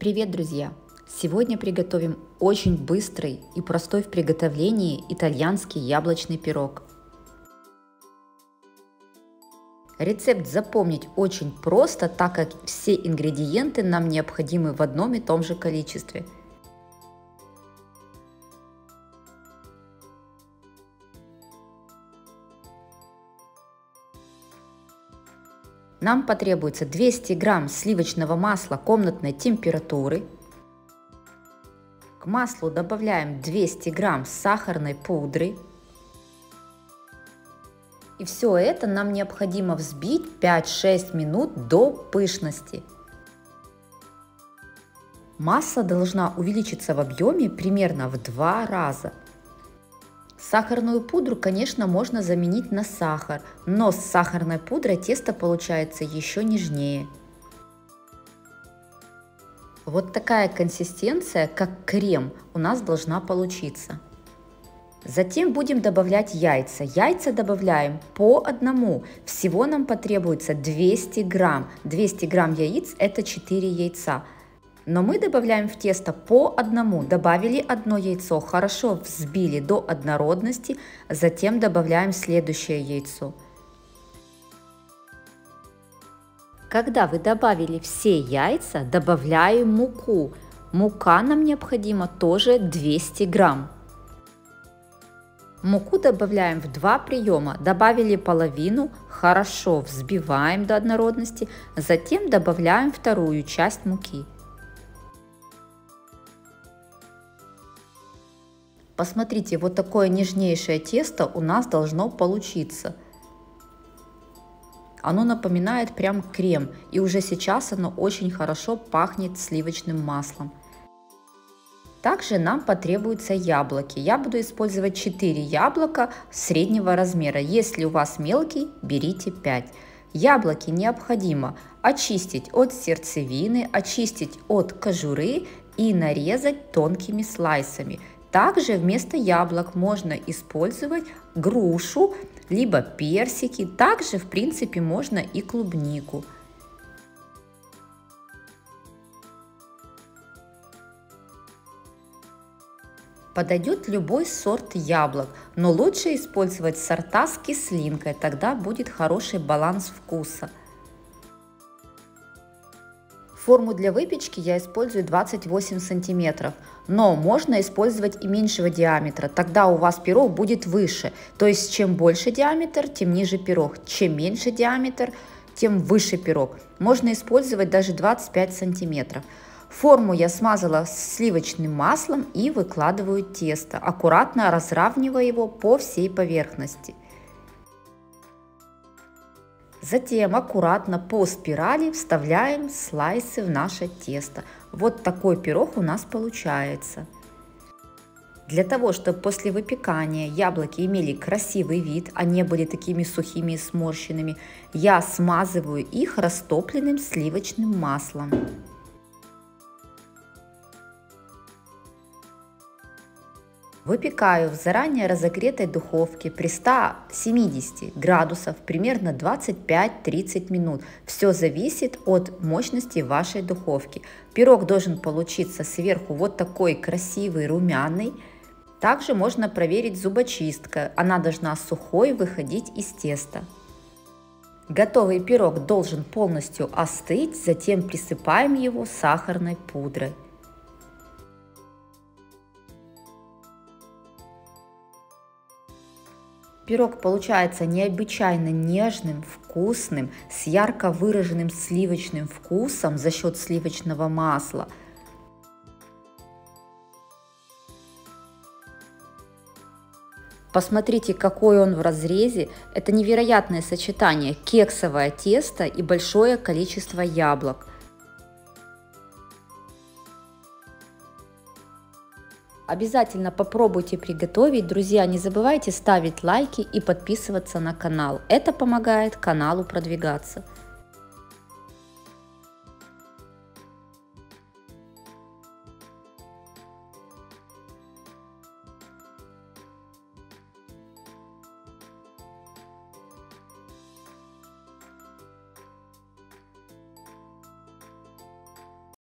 Привет, друзья! Сегодня приготовим очень быстрый и простой в приготовлении итальянский яблочный пирог. Рецепт запомнить очень просто, так как все ингредиенты нам необходимы в одном и том же количестве – Нам потребуется 200 грамм сливочного масла комнатной температуры. К маслу добавляем 200 грамм сахарной пудры. И все это нам необходимо взбить 5-6 минут до пышности. Масса должна увеличиться в объеме примерно в два раза – Сахарную пудру, конечно, можно заменить на сахар, но с сахарной пудрой тесто получается еще нежнее. Вот такая консистенция, как крем, у нас должна получиться. Затем будем добавлять яйца. Яйца добавляем по одному. Всего нам потребуется 200 грамм. 200 грамм яиц это 4 яйца. Но мы добавляем в тесто по одному. Добавили одно яйцо, хорошо взбили до однородности, затем добавляем следующее яйцо. Когда вы добавили все яйца, добавляем муку. Мука нам необходимо тоже 200 грамм. Муку добавляем в два приема. Добавили половину, хорошо взбиваем до однородности, затем добавляем вторую часть муки. Посмотрите, вот такое нежнейшее тесто у нас должно получиться. Оно напоминает прям крем, и уже сейчас оно очень хорошо пахнет сливочным маслом. Также нам потребуются яблоки. Я буду использовать 4 яблока среднего размера. Если у вас мелкий, берите 5. Яблоки необходимо очистить от сердцевины, очистить от кожуры и нарезать тонкими слайсами. Также вместо яблок можно использовать грушу, либо персики. Также, в принципе, можно и клубнику. Подойдет любой сорт яблок, но лучше использовать сорта с кислинкой, тогда будет хороший баланс вкуса. Форму для выпечки я использую 28 сантиметров, но можно использовать и меньшего диаметра, тогда у вас пирог будет выше. То есть чем больше диаметр, тем ниже пирог, чем меньше диаметр, тем выше пирог. Можно использовать даже 25 сантиметров. Форму я смазала сливочным маслом и выкладываю тесто, аккуратно разравнивая его по всей поверхности. Затем аккуратно по спирали вставляем слайсы в наше тесто. Вот такой пирог у нас получается. Для того, чтобы после выпекания яблоки имели красивый вид, а не были такими сухими и сморщенными, я смазываю их растопленным сливочным маслом. Выпекаю в заранее разогретой духовке при 170 градусов примерно 25-30 минут. Все зависит от мощности вашей духовки. Пирог должен получиться сверху вот такой красивый, румяный. Также можно проверить зубочисткой. Она должна сухой выходить из теста. Готовый пирог должен полностью остыть, затем присыпаем его сахарной пудрой. Пирог получается необычайно нежным, вкусным, с ярко выраженным сливочным вкусом за счет сливочного масла. Посмотрите, какой он в разрезе. Это невероятное сочетание кексовое тесто и большое количество яблок. Обязательно попробуйте приготовить. Друзья, не забывайте ставить лайки и подписываться на канал. Это помогает каналу продвигаться.